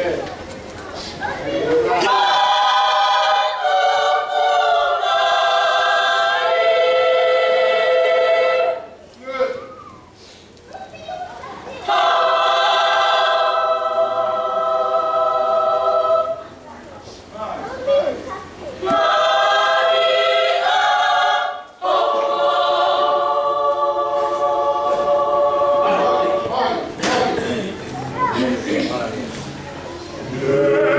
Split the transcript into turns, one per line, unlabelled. Gracias. Yeah.